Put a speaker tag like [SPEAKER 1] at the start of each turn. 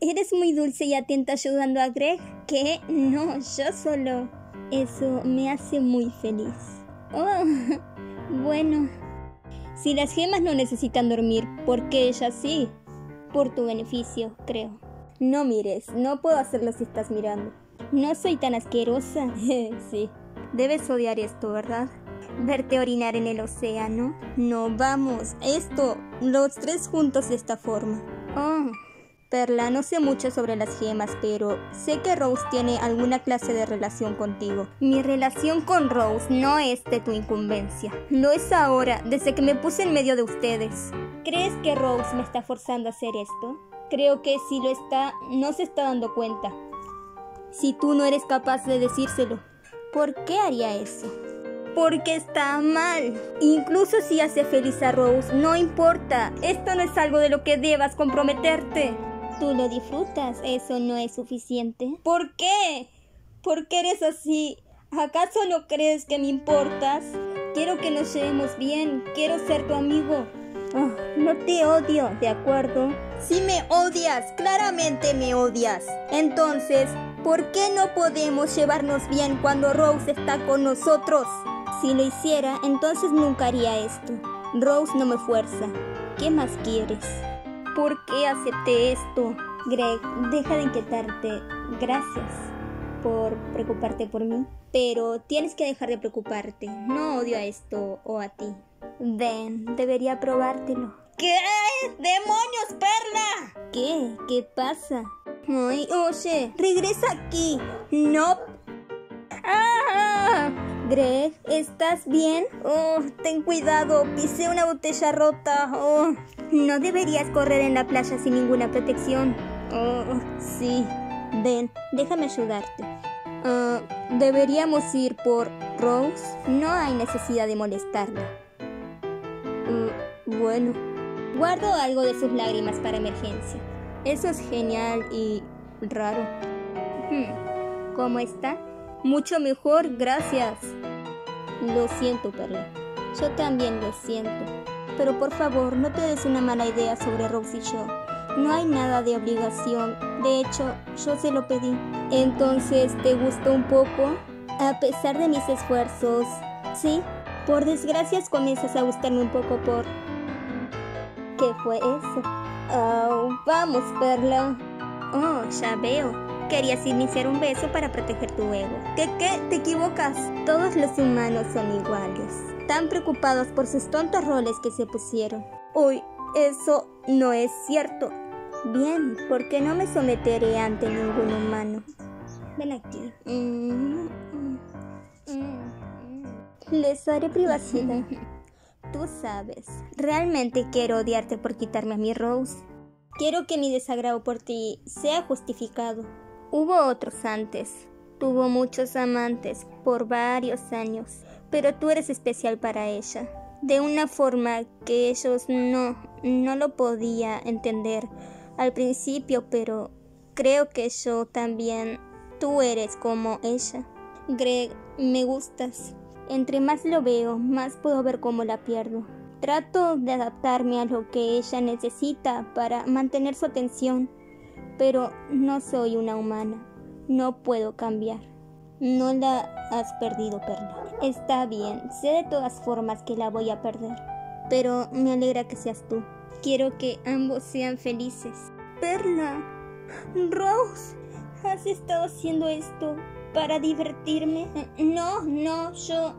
[SPEAKER 1] eres muy dulce y atenta ayudando a Greg. ¿Qué? No, yo solo. Eso me hace muy feliz. Oh, bueno. Si las gemas no necesitan dormir, ¿por qué ellas sí? Por tu beneficio, creo. No mires, no puedo hacerlo si estás mirando. No soy tan asquerosa. sí. Debes odiar esto, ¿verdad? Verte orinar en el océano. No, vamos, esto, los tres juntos de esta forma. Oh, Perla, no sé mucho sobre las gemas, pero sé que Rose tiene alguna clase de relación contigo. Mi relación con Rose no es de tu incumbencia. Lo es ahora, desde que me puse en medio de ustedes. ¿Crees que Rose me está forzando a hacer esto? Creo que si lo está, no se está dando cuenta. Si tú no eres capaz de decírselo, ¿por qué haría eso? Porque está mal. Incluso si hace feliz a Rose, no importa. Esto no es algo de lo que debas comprometerte. Tú lo disfrutas, eso no es suficiente. ¿Por qué? ¿Por qué eres así? ¿Acaso no crees que me importas? Quiero que nos llevemos bien, quiero ser tu amigo. Oh, no te odio, ¿de acuerdo? Si me odias, claramente me odias. Entonces, ¿por qué no podemos llevarnos bien cuando Rose está con nosotros? Si lo hiciera, entonces nunca haría esto. Rose no me fuerza. ¿Qué más quieres? ¿Por qué acepté esto? Greg, deja de inquietarte. Gracias por preocuparte por mí. Pero tienes que dejar de preocuparte. No odio a esto o a ti. Ven, debería probártelo. ¿Qué? ¡Demonios, Perla! ¿Qué? ¿Qué pasa? Ay, oye, regresa aquí. No. ¡Ah! Greg, ¿estás bien? Oh, ten cuidado, pisé una botella rota. Oh, no deberías correr en la playa sin ninguna protección. Oh, sí. Ven, déjame ayudarte. Ah, ¿Deberíamos ir por Rose? No hay necesidad de molestarla. Mm, bueno, guardo algo de sus lágrimas para emergencia. Eso es genial y raro. Hmm, ¿Cómo está? Mucho mejor, gracias. Lo siento, Perla. Yo también lo siento. Pero por favor, no te des una mala idea sobre Rose y yo. No hay nada de obligación. De hecho, yo se lo pedí. Entonces, ¿te gustó un poco? A pesar de mis esfuerzos. Sí. Por desgracia comienzas a gustarme un poco por... ¿Qué fue eso? Oh, vamos, Perla. Oh, ya veo. Querías iniciar un beso para proteger tu ego. ¿Qué qué? Te equivocas. Todos los humanos son iguales. Tan preocupados por sus tontos roles que se pusieron. Uy, eso no es cierto. Bien, porque no me someteré ante ningún humano. Ven aquí. Mm, mm, mm, Les daré privacidad. Tú sabes, realmente quiero odiarte por quitarme a mi Rose. Quiero que mi desagrado por ti sea justificado. Hubo otros antes. Tuvo muchos amantes por varios años, pero tú eres especial para ella. De una forma que ellos no, no lo podía entender al principio, pero creo que yo también, tú eres como ella. Greg, me gustas. Entre más lo veo, más puedo ver cómo la pierdo. Trato de adaptarme a lo que ella necesita para mantener su atención pero no soy una humana. No puedo cambiar. No la has perdido, Perla. Está bien, sé de todas formas que la voy a perder. Pero me alegra que seas tú. Quiero que ambos sean felices. Perla. Rose. ¿Has estado haciendo esto para divertirme? No, no, yo...